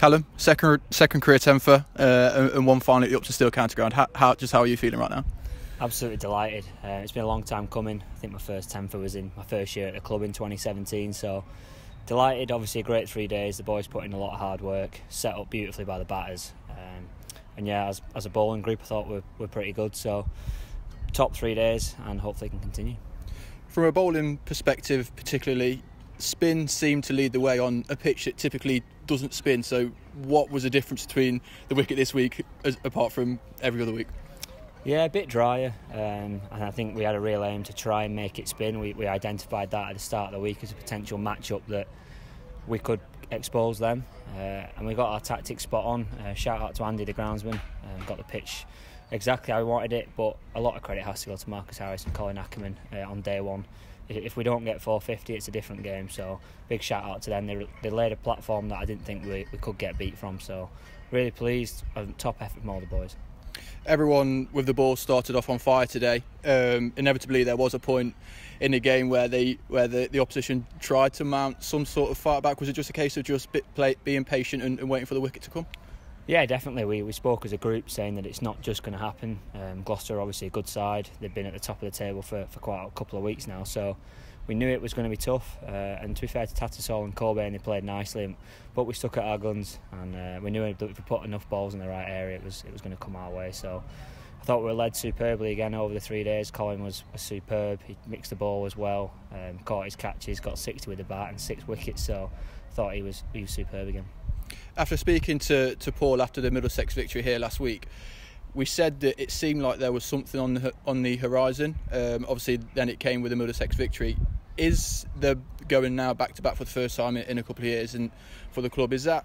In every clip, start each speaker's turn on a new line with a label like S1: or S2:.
S1: Callum, second second career tenfer uh, and one finally Uptonsteel County Ground. How, how, just how are you feeling right now?
S2: Absolutely delighted. Uh, it's been a long time coming. I think my first tenfer was in my first year at the club in 2017. So delighted. Obviously, a great three days. The boys put in a lot of hard work, set up beautifully by the batters. Um, and yeah, as, as a bowling group, I thought we're, we're pretty good. So top three days, and hopefully can continue.
S1: From a bowling perspective, particularly, spin seemed to lead the way on a pitch that typically doesn't spin. So, what was the difference between the wicket this week, as, apart from every other week?
S2: Yeah, a bit drier, um, and I think we had a real aim to try and make it spin. We, we identified that at the start of the week as a potential matchup that we could expose them, uh, and we got our tactics spot on. Uh, shout out to Andy, the groundsman, um, got the pitch exactly how we wanted it, but a lot of credit has to go to Marcus Harris and Colin Ackermann uh, on day one if we don't get 450, it's a different game. So big shout out to them. They, they laid a platform that I didn't think we, we could get beat from. So really pleased. Top effort from all the boys.
S1: Everyone with the ball started off on fire today. Um, inevitably, there was a point in the game where they where the, the opposition tried to mount some sort of fight back. Was it just a case of just play, being patient and, and waiting for the wicket to come?
S2: Yeah, definitely. We, we spoke as a group saying that it's not just going to happen. Um, Gloucester obviously a good side. They've been at the top of the table for, for quite a couple of weeks now. So we knew it was going to be tough. Uh, and to be fair to Tattersall and Cockburn, they played nicely. But we stuck at our guns and uh, we knew if we put enough balls in the right area, it was it was going to come our way. So I thought we were led superbly again over the three days. Colin was, was superb. He mixed the ball as well, um, caught his catches, got 60 with the bat and six wickets. So I thought he was he was superb again
S1: after speaking to, to Paul after the Middlesex victory here last week, we said that it seemed like there was something on the on the horizon. Um, obviously, then it came with the Middlesex victory. Is the going now back to back for the first time in a couple of years, and for the club, is that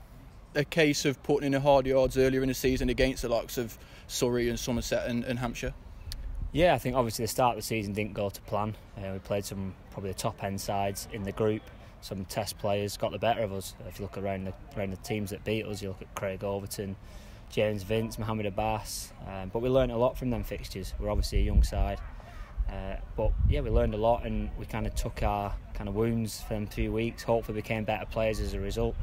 S1: a case of putting in the hard yards earlier in the season against the likes of Surrey and Somerset and, and Hampshire?
S2: Yeah, I think obviously the start of the season didn't go to plan. Uh, we played some probably the top end sides in the group some test players got the better of us. If you look around the around the teams that beat us, you look at Craig Overton, James Vince, Mohammed Abbas. Um, but we learned a lot from them fixtures. We're obviously a young side, uh, but yeah, we learned a lot, and we kind of took our kind of wounds for them two weeks. Hopefully, became better players as a result.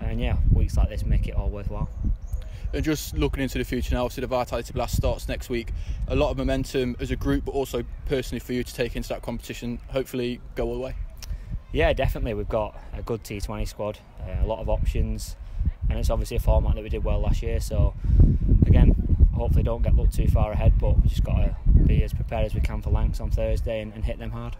S2: And yeah, weeks like this make it all worthwhile.
S1: And just looking into the future now, obviously the Vitality Blast starts next week. A lot of momentum as a group, but also personally for you to take into that competition. Hopefully, go all the way.
S2: Yeah, definitely. We've got a good T20 squad, uh, a lot of options, and it's obviously a format that we did well last year. So, again, hopefully don't get looked too far ahead, but we just got to be as prepared as we can for Lancs on Thursday and, and hit them hard.